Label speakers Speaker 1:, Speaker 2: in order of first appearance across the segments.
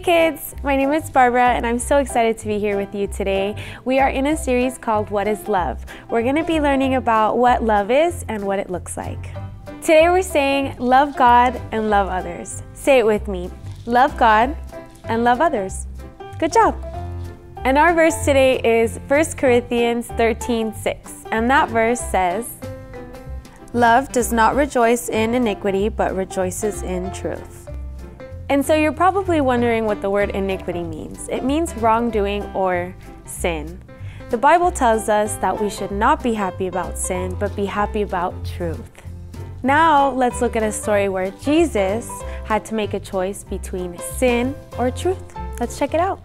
Speaker 1: kids, my name is Barbara and I'm so excited to be here with you today. We are in a series called What is Love? We're going to be learning about what love is and what it looks like. Today we're saying love God and love others. Say it with me. Love God and love others. Good job. And our verse today is 1 Corinthians 13, 6. And that verse says, Love does not rejoice in iniquity, but rejoices in truth. And so you're probably wondering what the word iniquity means. It means wrongdoing or sin. The Bible tells us that we should not be happy about sin, but be happy about truth. Now, let's look at a story where Jesus had to make a choice between sin or truth. Let's check it out.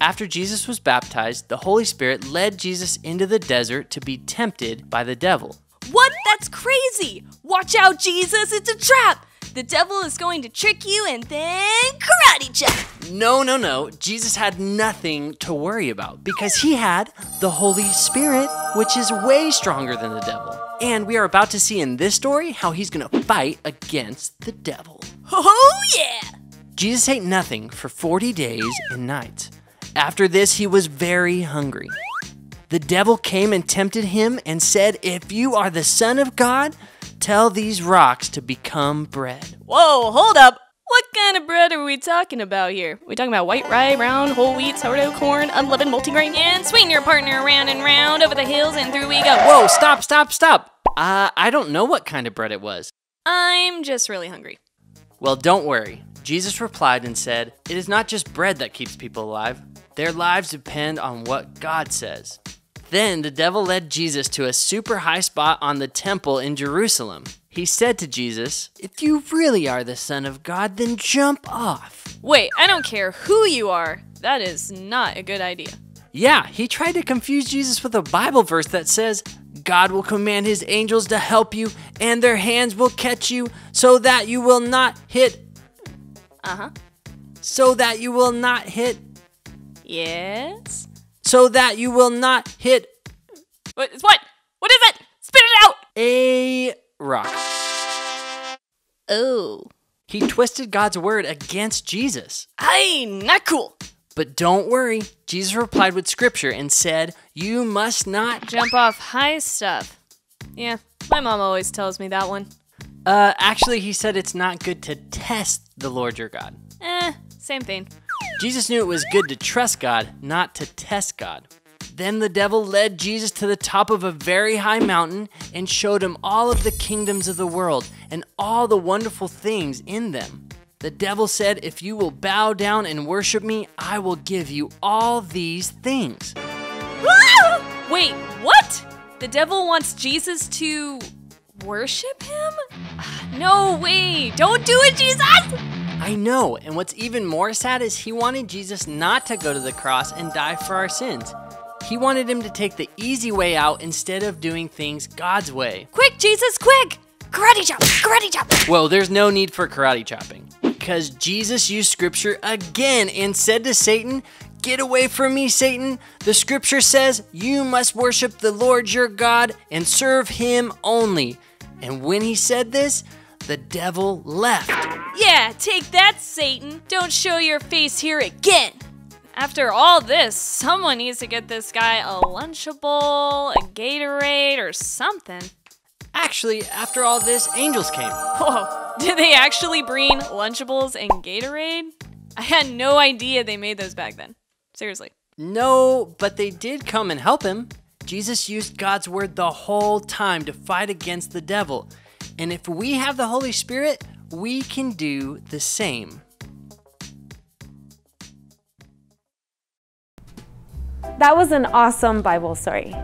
Speaker 2: After Jesus was baptized, the Holy Spirit led Jesus into the desert to be tempted by the devil.
Speaker 3: What? That's crazy! Watch out, Jesus, it's a trap! The devil is going to trick you and then karate chop.
Speaker 2: No, no, no. Jesus had nothing to worry about because he had the Holy Spirit, which is way stronger than the devil. And we are about to see in this story how he's going to fight against the devil.
Speaker 3: Oh, yeah!
Speaker 2: Jesus ate nothing for 40 days and nights. After this, he was very hungry. The devil came and tempted him and said, If you are the Son of God, Tell these rocks to become bread.
Speaker 3: Whoa, hold up. What kind of bread are we talking about here? we talking about white rye, brown, whole wheat, sourdough, corn, unleavened multigrain, and swing your partner around and round over the hills and through we go.
Speaker 2: Whoa, stop, stop, stop. Uh, I don't know what kind of bread it was.
Speaker 3: I'm just really hungry.
Speaker 2: Well, don't worry. Jesus replied and said, It is not just bread that keeps people alive. Their lives depend on what God says. Then the devil led Jesus to a super high spot on the temple in Jerusalem. He said to Jesus, If you really are the Son of God, then jump off.
Speaker 3: Wait, I don't care who you are. That is not a good idea.
Speaker 2: Yeah, he tried to confuse Jesus with a Bible verse that says, God will command his angels to help you, and their hands will catch you, so that you will not hit.
Speaker 3: Uh huh.
Speaker 2: So that you will not hit.
Speaker 3: Yes
Speaker 2: so that you will not hit.
Speaker 3: What? What? What is it? Spit it out!
Speaker 2: A rock.
Speaker 3: Oh.
Speaker 2: He twisted God's word against Jesus.
Speaker 3: Hey, not cool.
Speaker 2: But don't worry, Jesus replied with scripture and said, You must not
Speaker 3: jump off high stuff. Yeah, my mom always tells me that one.
Speaker 2: Uh, actually, he said it's not good to test the Lord your God.
Speaker 3: Eh, same thing.
Speaker 2: Jesus knew it was good to trust God, not to test God. Then the devil led Jesus to the top of a very high mountain and showed him all of the kingdoms of the world and all the wonderful things in them. The devil said, If you will bow down and worship me, I will give you all these things.
Speaker 3: Wait, what? The devil wants Jesus to worship him? No way! Don't do it, Jesus!
Speaker 2: I know, and what's even more sad is he wanted Jesus not to go to the cross and die for our sins. He wanted him to take the easy way out instead of doing things God's way.
Speaker 3: Quick, Jesus, quick! Karate chop! Karate chop!
Speaker 2: Well, there's no need for karate chopping. Because Jesus used scripture again and said to Satan, Get away from me, Satan. The scripture says you must worship the Lord your God and serve him only. And when he said this, the devil left.
Speaker 3: Yeah, take that, Satan. Don't show your face here again. After all this, someone needs to get this guy a Lunchable, a Gatorade, or something.
Speaker 2: Actually, after all this, angels came.
Speaker 3: Whoa, oh, did they actually bring Lunchables and Gatorade? I had no idea they made those back then. Seriously.
Speaker 2: No, but they did come and help him. Jesus used God's word the whole time to fight against the devil. And if we have the Holy Spirit, we can do the same.
Speaker 1: That was an awesome Bible story.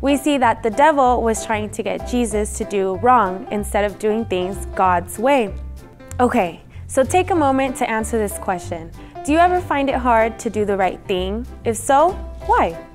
Speaker 1: We see that the devil was trying to get Jesus to do wrong instead of doing things God's way. Okay, so take a moment to answer this question. Do you ever find it hard to do the right thing? If so, why?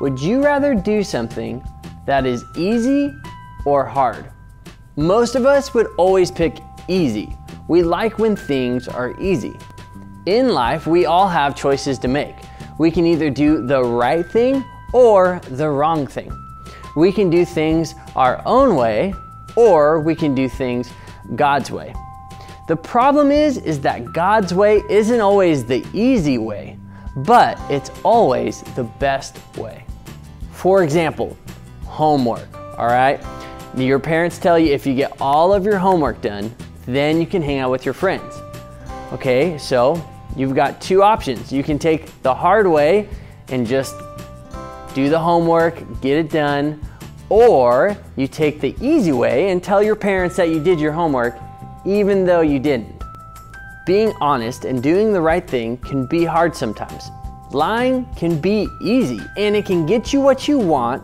Speaker 2: Would you rather do something that is easy or hard? Most of us would always pick easy. We like when things are easy. In life, we all have choices to make. We can either do the right thing or the wrong thing. We can do things our own way or we can do things God's way. The problem is is that God's way isn't always the easy way, but it's always the best way. For example, homework, all right? Your parents tell you if you get all of your homework done, then you can hang out with your friends. Okay, so you've got two options. You can take the hard way and just do the homework, get it done, or you take the easy way and tell your parents that you did your homework even though you didn't. Being honest and doing the right thing can be hard sometimes. Lying can be easy and it can get you what you want,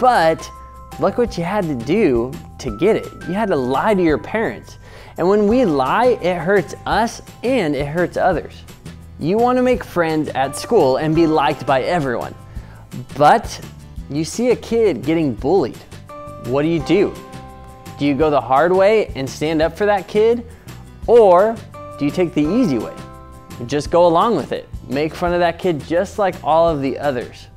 Speaker 2: but look what you had to do to get it. You had to lie to your parents. And when we lie, it hurts us and it hurts others. You want to make friends at school and be liked by everyone. But you see a kid getting bullied. What do you do? Do you go the hard way and stand up for that kid? Or do you take the easy way? Just go along with it. Make fun of that kid just like all of the others.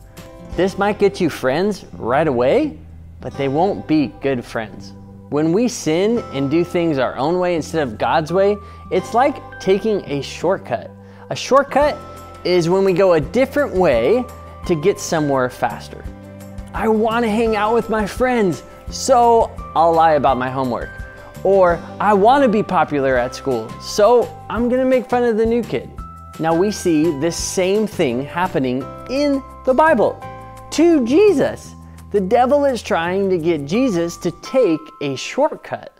Speaker 2: This might get you friends right away, but they won't be good friends. When we sin and do things our own way instead of God's way, it's like taking a shortcut. A shortcut is when we go a different way to get somewhere faster. I want to hang out with my friends, so I'll lie about my homework. Or I want to be popular at school, so I'm going to make fun of the new kid. Now we see this same thing happening in the Bible to Jesus. The devil is trying to get Jesus to take a shortcut.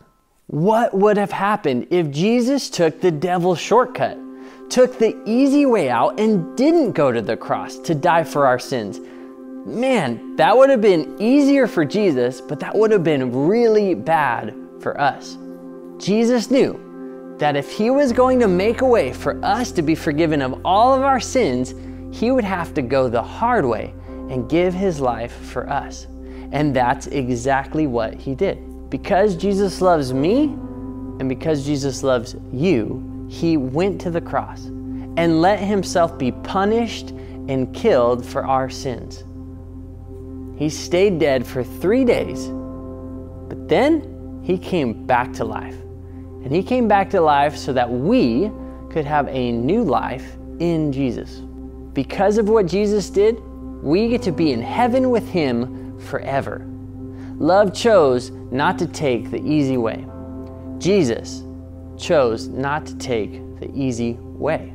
Speaker 2: What would have happened if Jesus took the devil's shortcut, took the easy way out, and didn't go to the cross to die for our sins? Man, that would have been easier for Jesus, but that would have been really bad for us. Jesus knew that if he was going to make a way for us to be forgiven of all of our sins, he would have to go the hard way and give his life for us. And that's exactly what he did. Because Jesus loves me and because Jesus loves you, he went to the cross and let himself be punished and killed for our sins. He stayed dead for three days, but then he came back to life. And he came back to life so that we could have a new life in Jesus. Because of what Jesus did, we get to be in heaven with Him forever. Love chose not to take the easy way. Jesus chose not to take the easy way.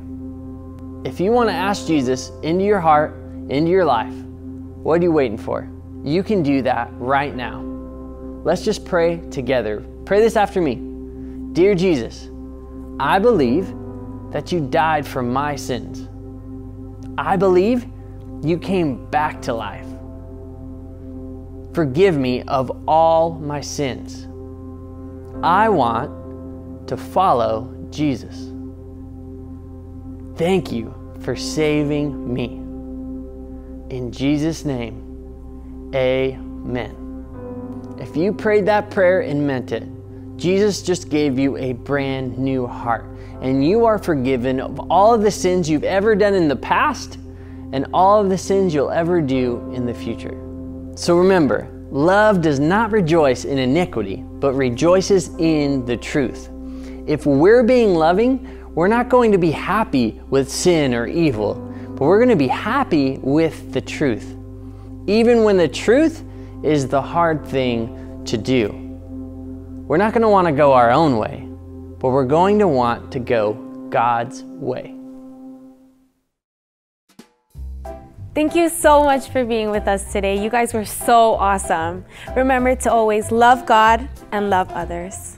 Speaker 2: If you want to ask Jesus into your heart, into your life, what are you waiting for? You can do that right now. Let's just pray together. Pray this after me. Dear Jesus, I believe that you died for my sins. I believe you came back to life. Forgive me of all my sins. I want to follow Jesus. Thank you for saving me. In Jesus' name, amen. If you prayed that prayer and meant it, Jesus just gave you a brand new heart, and you are forgiven of all of the sins you've ever done in the past and all of the sins you'll ever do in the future. So remember, love does not rejoice in iniquity, but rejoices in the truth. If we're being loving, we're not going to be happy with sin or evil, but we're going to be happy with the truth. Even when the truth is the hard thing to do. We're not going to want to go our own way, but we're going to want to go God's way.
Speaker 1: Thank you so much for being with us today. You guys were so awesome. Remember to always love God and love others.